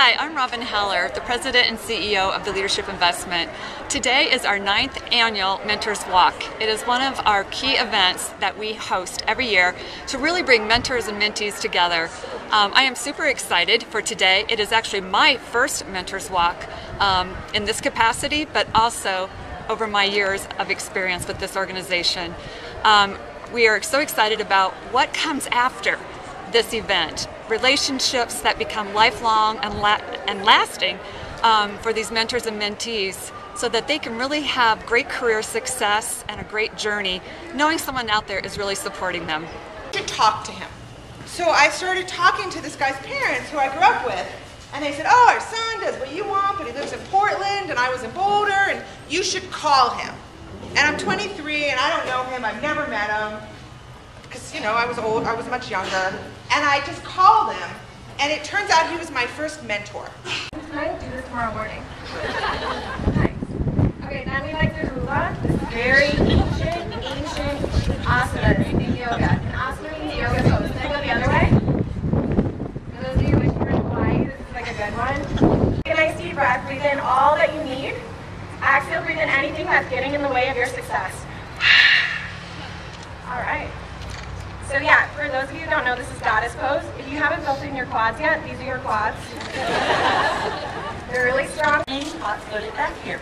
Hi, I'm Robin Heller, the President and CEO of the Leadership Investment. Today is our ninth annual Mentors Walk. It is one of our key events that we host every year to really bring mentors and mentees together. Um, I am super excited for today. It is actually my first Mentors Walk um, in this capacity, but also over my years of experience with this organization. Um, we are so excited about what comes after this event. Relationships that become lifelong and, la and lasting um, for these mentors and mentees so that they can really have great career success and a great journey, knowing someone out there is really supporting them. To talk to him. So I started talking to this guy's parents who I grew up with, and they said, oh, our son does what you want, but he lives in Portland, and I was in Boulder, and you should call him. And I'm 23, and I don't know him, I've never met him, because, you know, I was old, I was much younger. And I just called him, and it turns out he was my first mentor. Tonight, do this tomorrow morning. nice. Okay, now we like the hula. This is very ancient, ancient asanas in yoga. An asana means yoga pose. Then go the other way. For those of you wishing for Hawaii, this is like a good one. Take a nice deep breath. Breathe in all that you need. Exhale, breathe in anything that's getting in the way of your success. All right. So yeah, for those of you who don't know, this is goddess pose. If you haven't built in your quads yet, these are your quads. They're really strong. Let's put it back here.